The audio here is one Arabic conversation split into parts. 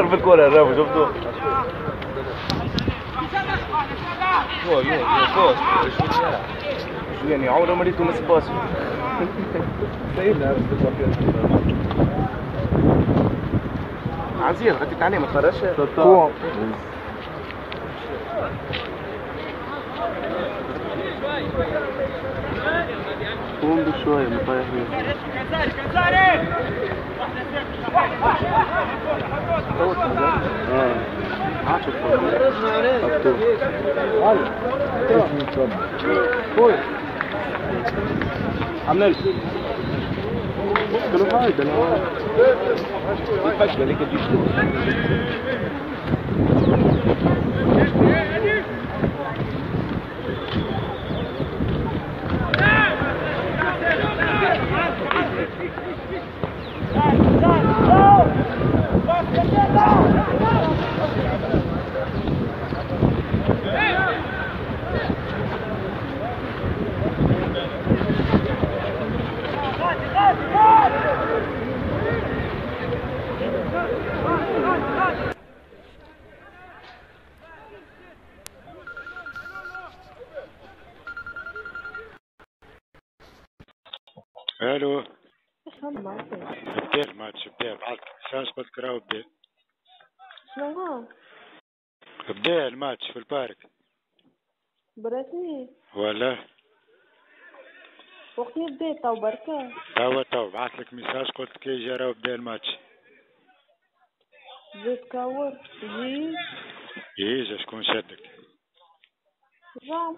تحضر بالكورة الرابو شفتوا يعني عمره ما ريتو نص باس عزيز غطيت عليه ما تفرجش قوم قوم بشوية مطيح اه عاشر عمل كله فايدة لا الفجوة اللي كنت بدا الماتش في البارك براتني. ولا وقت يبدأ تو بركة. توا توا بعث لك ميساج قلت كي جا راهو بدأ الماتش. زيد كور جي يجا شكون شدك جام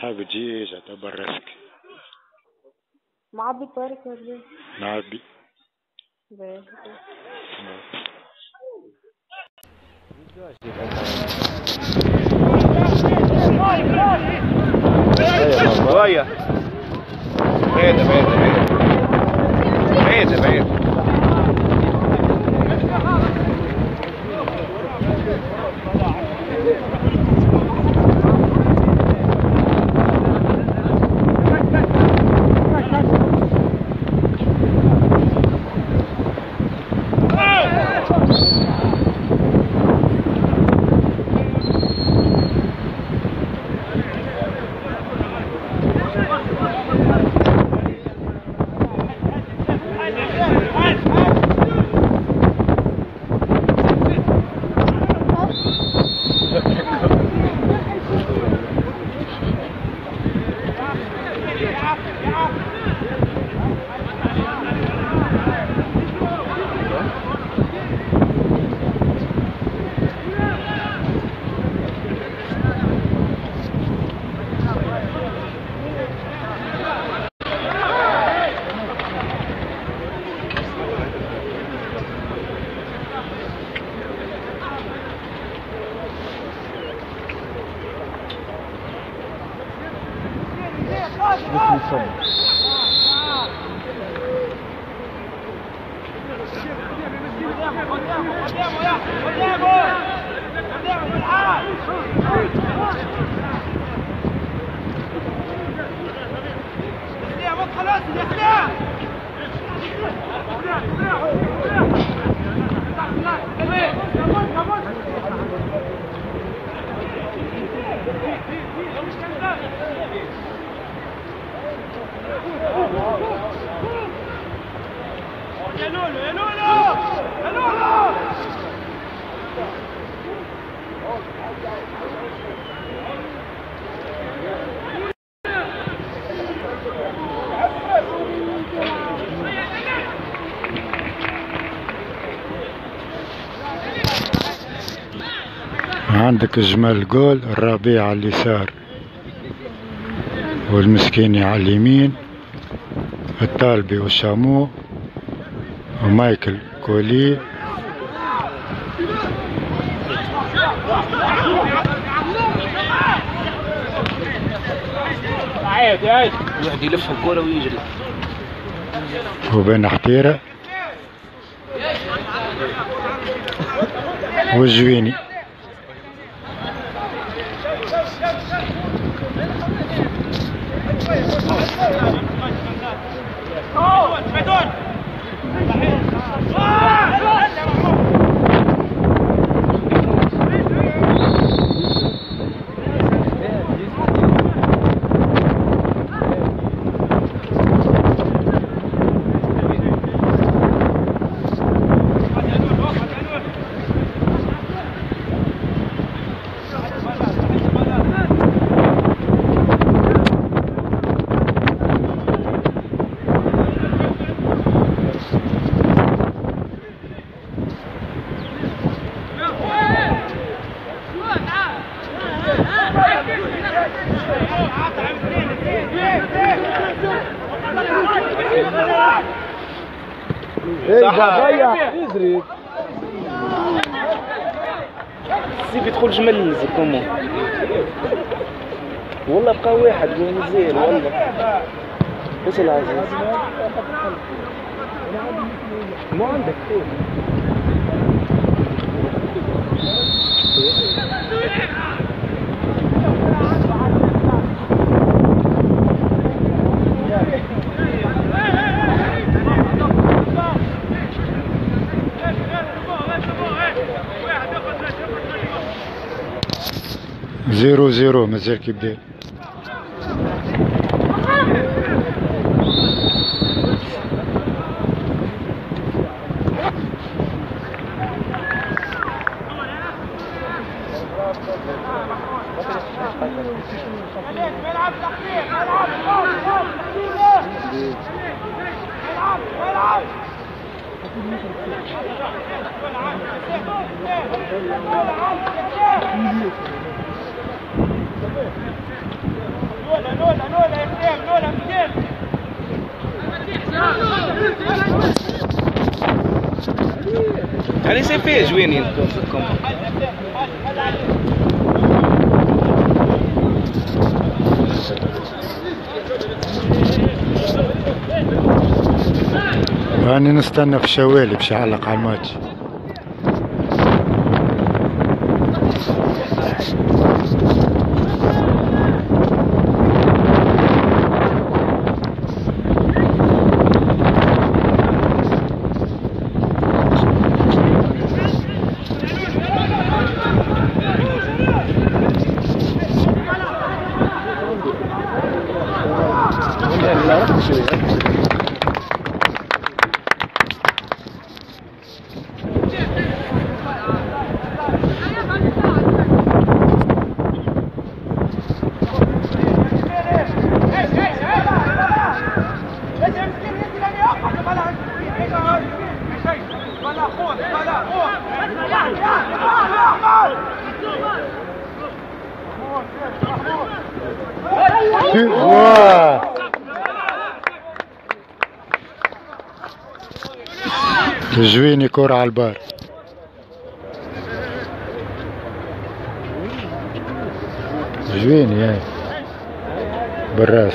حاب تجي يجا دبر راسك معبي بارك ولا نعبي باهي Vaya. Vete, vete, vete. Vete, vete. عندك جمال جول الربيع على اليسار والمسكيني على اليمين الطالبي وشامو ومايكل كولي. واحد يلف الكورة ويجري. وبين حتيرة. والجويني 好。开始了开始了开始了 إيه، صح. تخرج من جمل كومون والله بقى واحد مزيان والله. واش العزيز؟ ما عندك 0 0 مزير كيبدا يعني سي فيه جوينين كومون راني نستنى في الشوالي باش يعلق على الماتش جويني كرة على البار جويني هاي بالراس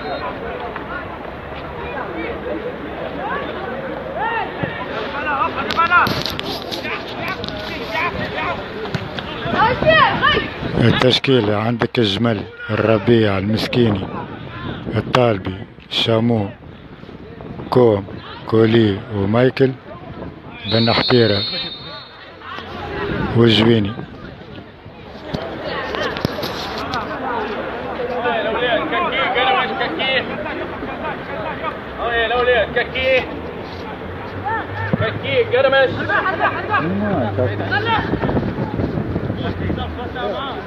التشكيلة عندك الجمل الربيع المسكيني الطالبي شامو كوم كولي ومايكل بن حتيرة والجويني كاكي كاكي قرمش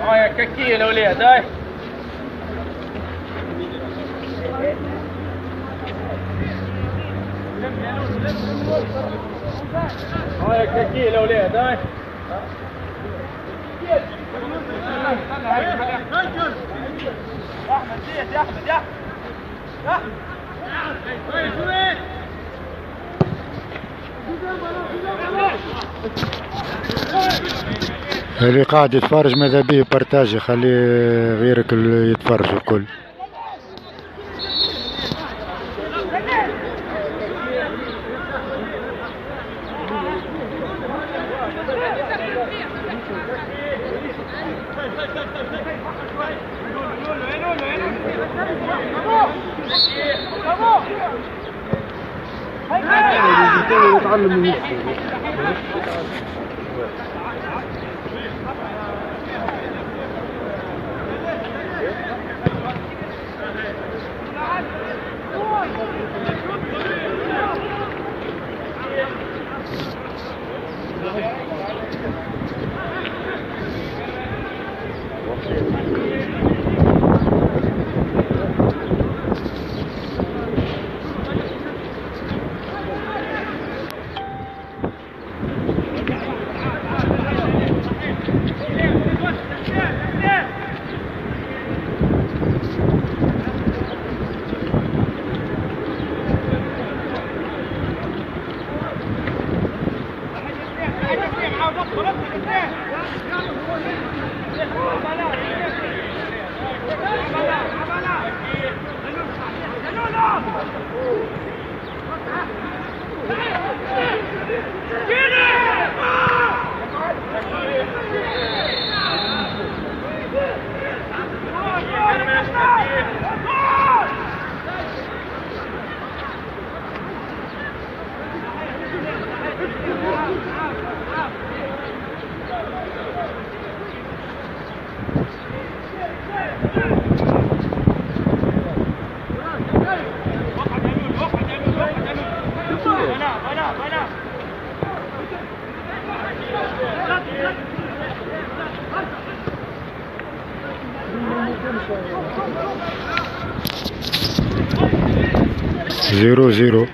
آه يا كاكي الاولاد هاي هاي كاكي الاولاد هاي أحمد زيد يا أحمد. يا اللي قاعد يتفرج ماذا به بارتاجي خليه غيرك يتفرج الكل. زيرو زيرو زيرو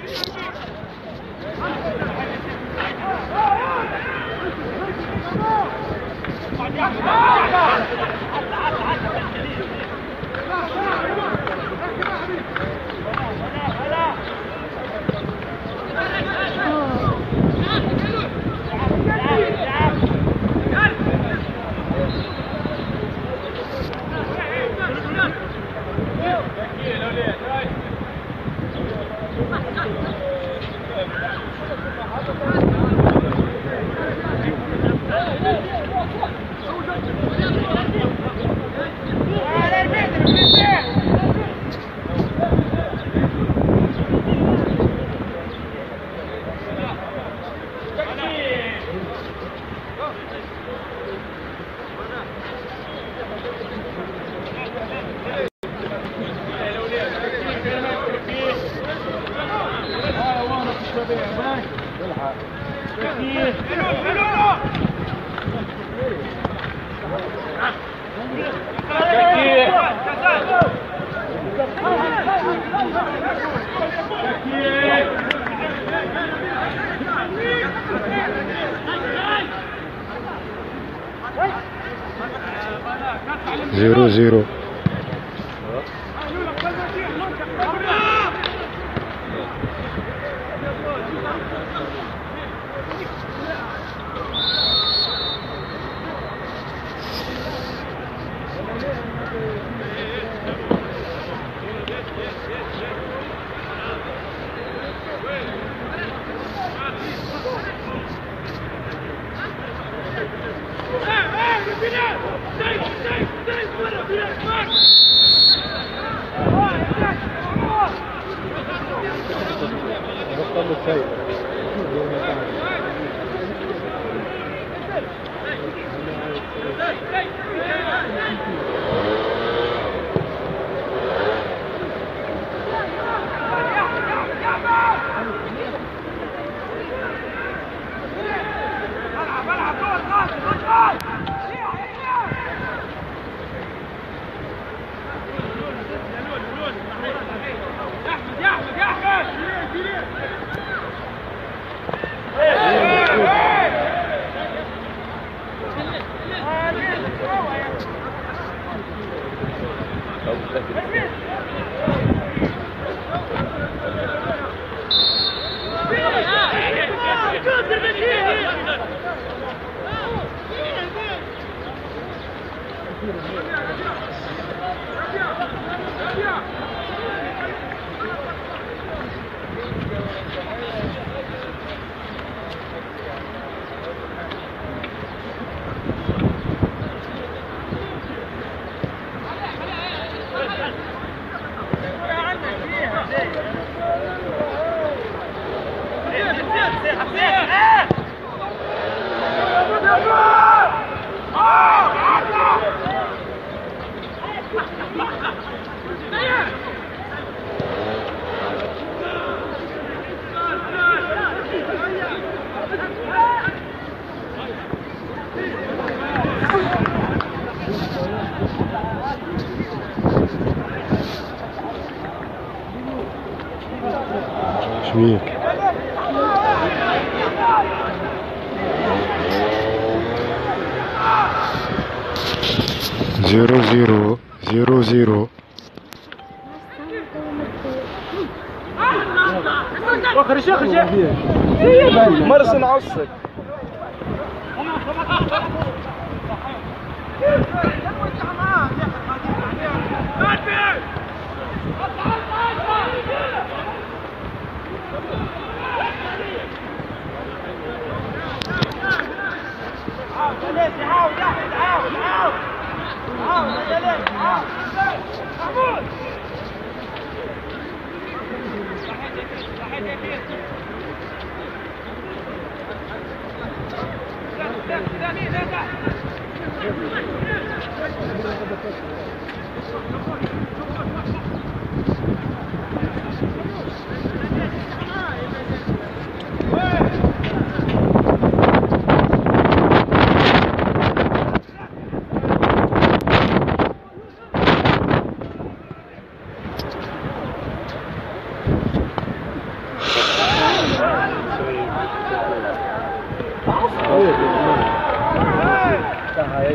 زيرو أو شويك زيرو زيرو زيرو زيرو. اخرج اخرج مرسن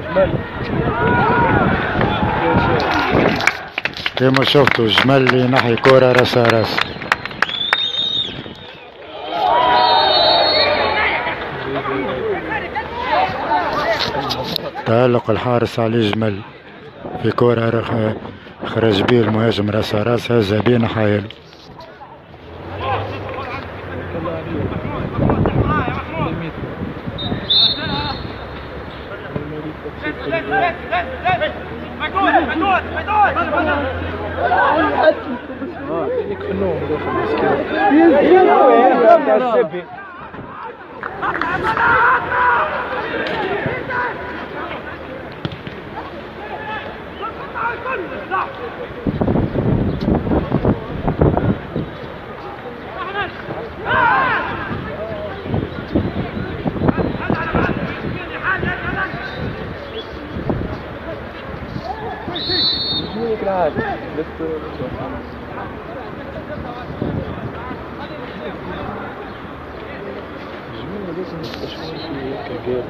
عصك كما شفتوا الجمل اللي نحي كورة رأس رأس. تألق الحارس علي جمل في كورة رخ- خرج به المهاجم رأس رأس هز يكفنوهم مسكين Thank you. بين حايل ألو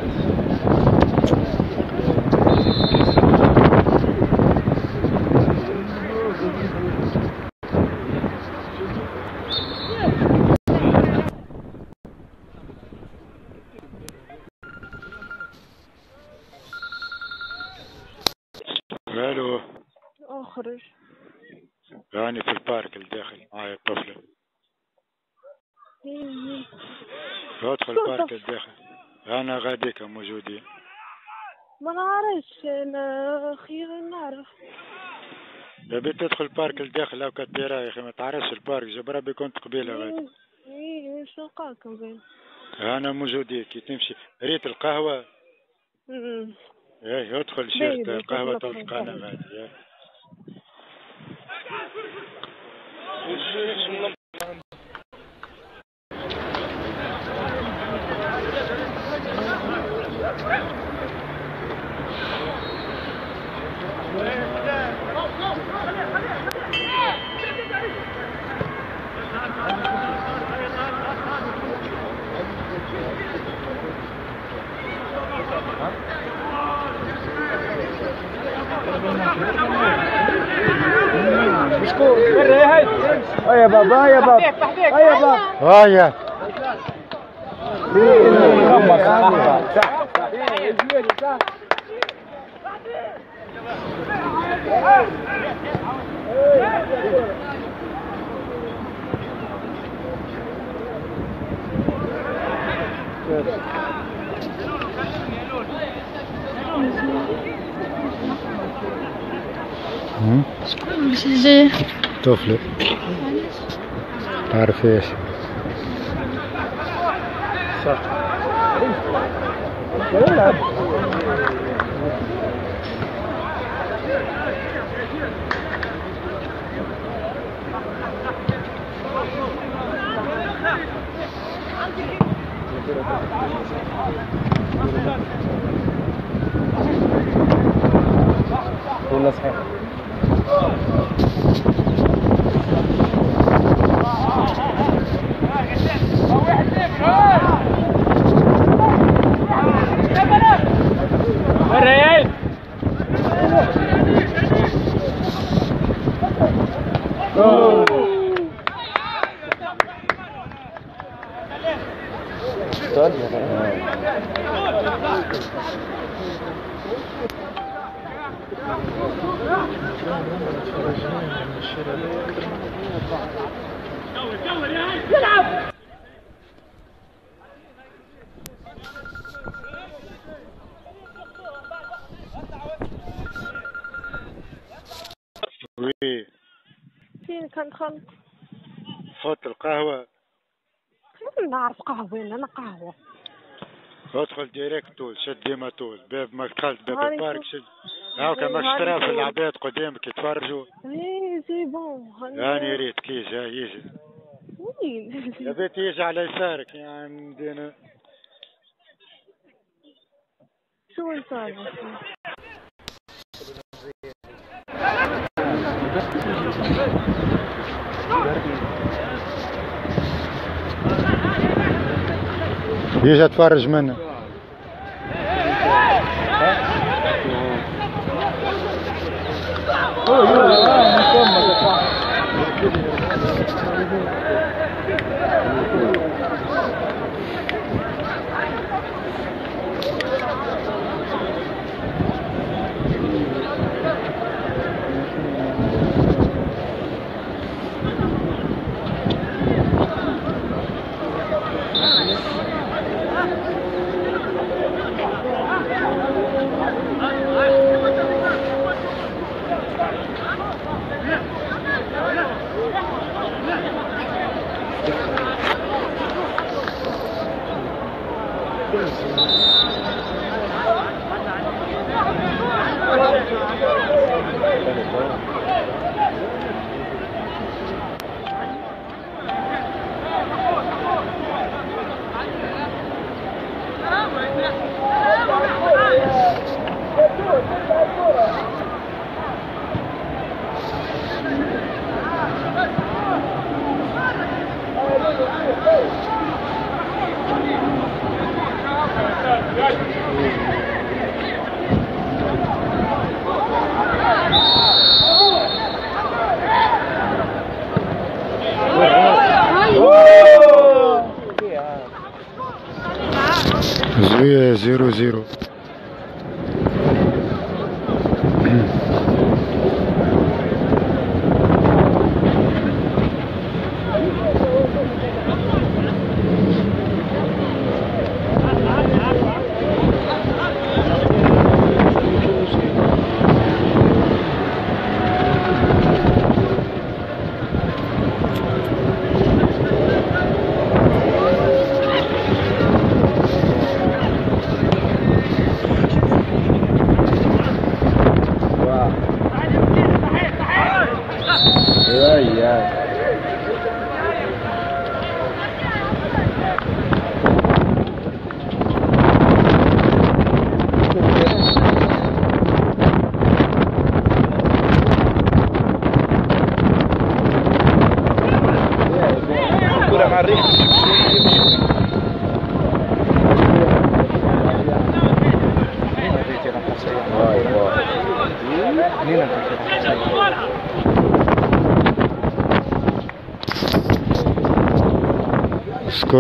بابي تدخل البارك لداخل هاكا الديرة يا أخي ما تعرفش البارك. جبرها كنت قبيلة غادي إيه, إيه،, إيه، شنو لقاك مزيان أنا موجودين كي تمشي. ريت القهوة؟ إيه ادخل شرت القهوة تلقانا معايا Thank you. شكون هيا بابا هيا بابا هيا بابا هيا Yes. Hm? Toffelijk. Rare vis. Thank you. Bonus है Good. خلط فوت القهوة. كيف نعرف قهوة أنا قهوة. ادخل ديريكت طول شد ديما طول باب ما دخلت باب البارك. شد. هاو كان ماكش ترى في. العباد قدامك يتفرجوا. إيه سي بون هاني ريت كيس ها يجي. وين؟ يا بيت يجي على يسارك يا عندنا. شو السالفة Hier zat varkensminnen. Oh,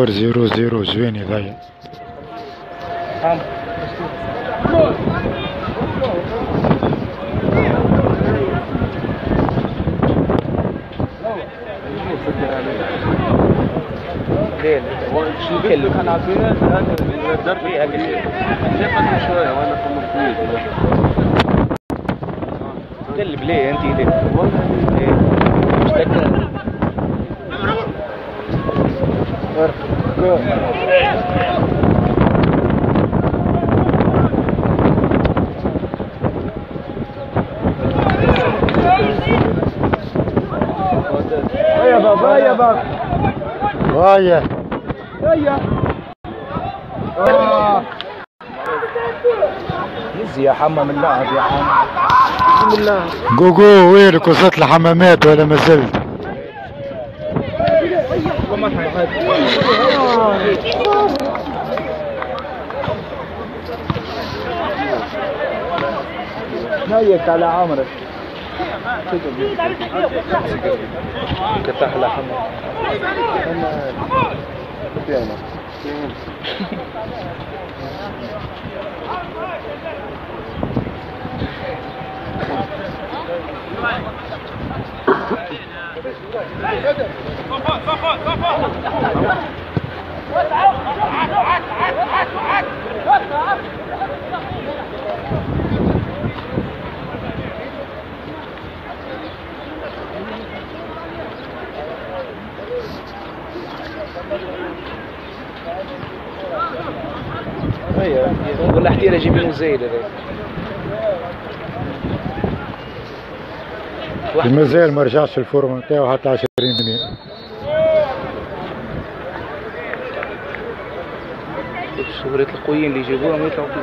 سكور زيرو زيرو زويني ضيع ليه تكره هيا بابا يا حما من اللعب يا حما بسم الله وينك وصلت الحمامات ولا ما زلت نيك على عمرك كتاح لحما هي ولا احتيرة جيبين زايد هذا مازال ما رجعش الفورم نتاعو حتى 20 الشغلات القويين اللي يجيبوهم يطلعوا في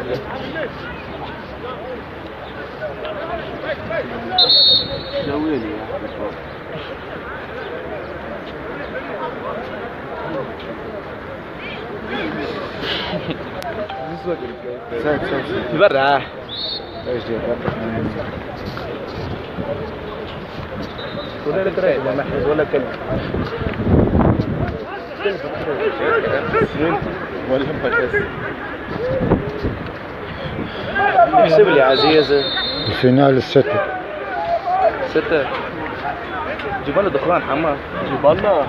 ولا لك ولا محرز ولا كلب. ولا احسب لي عزيز الفينال الستة. ستة. جيب لنا دخان حما جيب لنا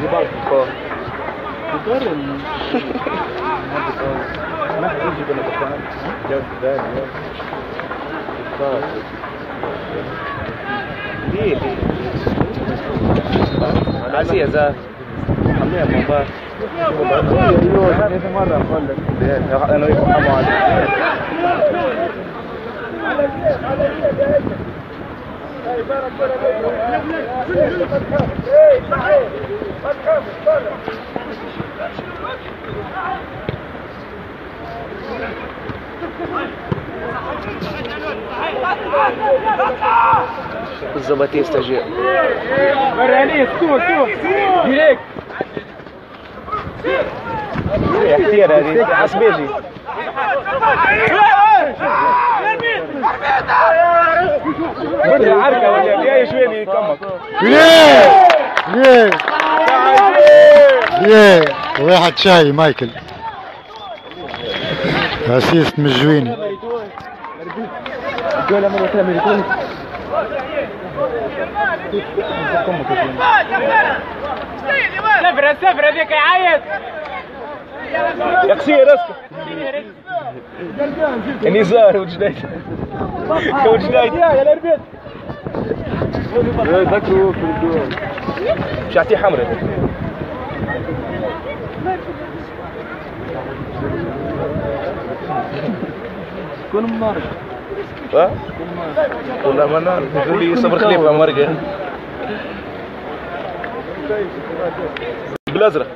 جيب لنا دخان دخان ما حد يجيب لنا دخان جو ثاني ليه ليه عزيز حميها مبارك ثلاث مرة أقول لك بالضبط يستجيب. براني سكور سكور ديريكت. احتير هذه عصبيجي بدري عركة ولا جاي شوي اللي يكمك ليه ليه ليه واحد شاي مايكل. أسيست من الجويني سفرة سفرة ذيك يعيط يا قصير اسكت نزار وجديد وجديد يا الاربيت ذكروا في الدول مش اعطيه حمرا. كل مرة ها؟ والله ما نعرف. يقول لي صبر خليفة مرقة. بالأزرق.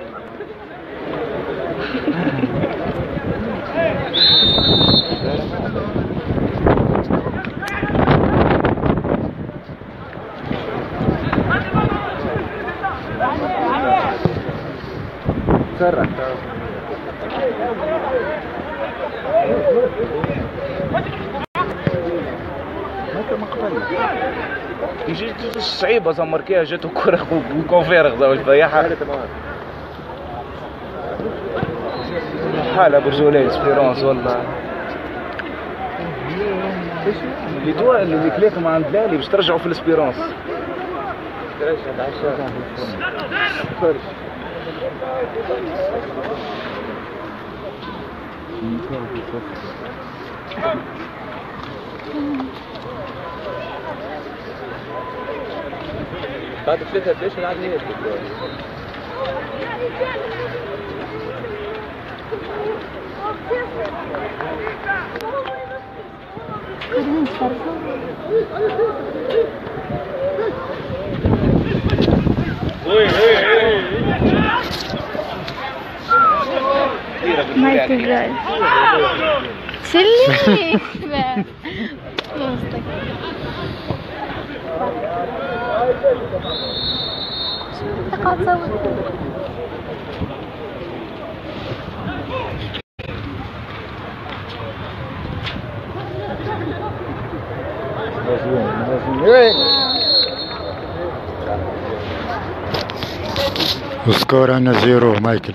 سرع يجي صعيبة زمركيها جاتو كرة وكونفيرغ زوج ضيعها. حالة برجولي سبيرونس والله. اللي دوا اللي كليتوا مع عند لالي باش ترجعوا في الإسبيرونس. بعد ثلاثة ليش نلعب Mighty guys. Silly! Kocał. وسكور أنا زيرو مايكل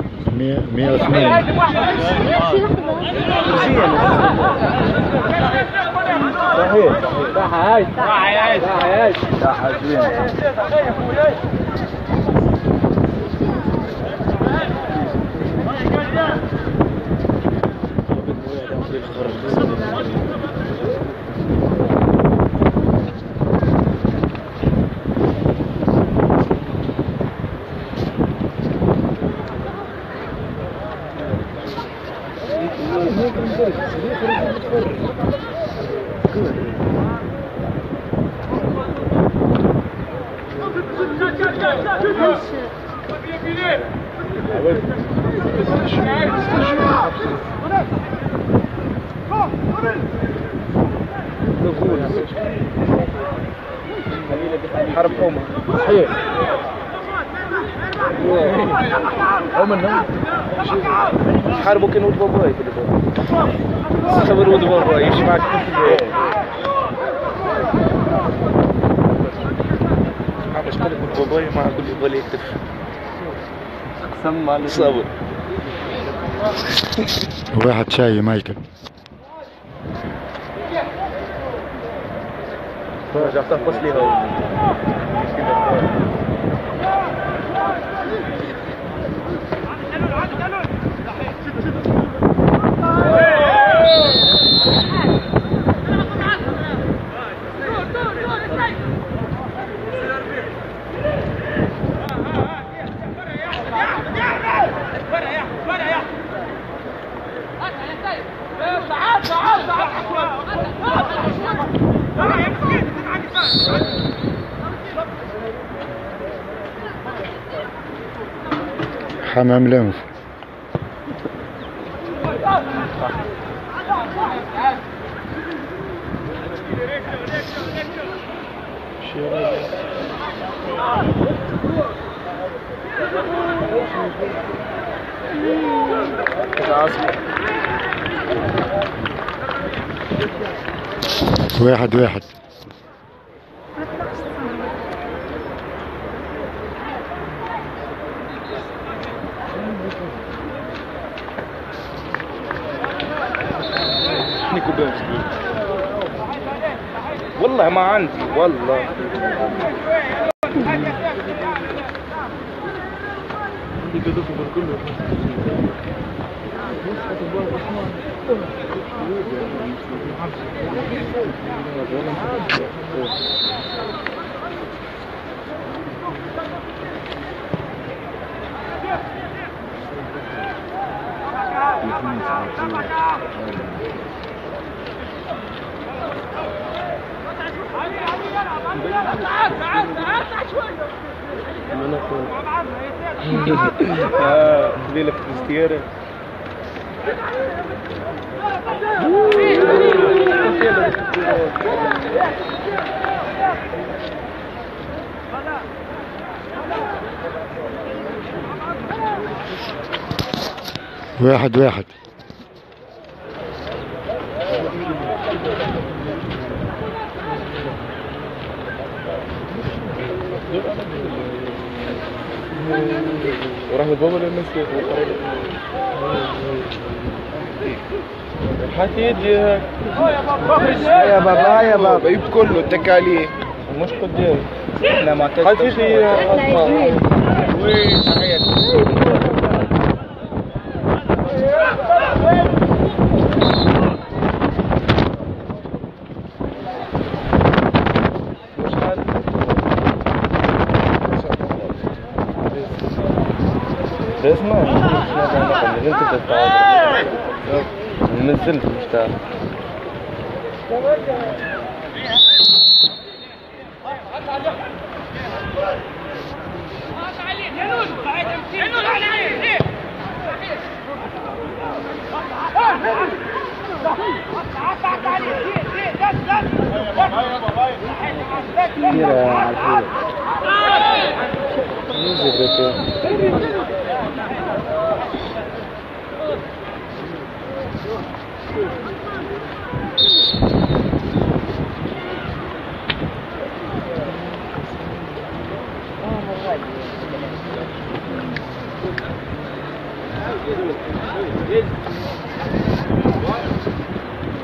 Meus meninos. Tá aí? Tá aí? Tá aí? Tá aí? Tá aí? Tá aí? Tá? هم حاربوا كان ولد باباي صبر ولد باباي يمشي معك عم شكون ولد باباي مع كل باباي يكتب. قسم على صبر واحد شاي مايكل. رجع تنقص لي هو حمام لنف واحد واحد. نيكو والله ما عندي والله. الفيديو ده كله تعال تعال تعال تعال شوي آه ليلة كريستيانو واحد واحد. وراح لبابا للناس حتيجي يا بابا يا بابا. جبت كله التكاليف مش قدام إحنا ما يا وين صحيح Sinn tue ich da.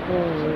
Oh.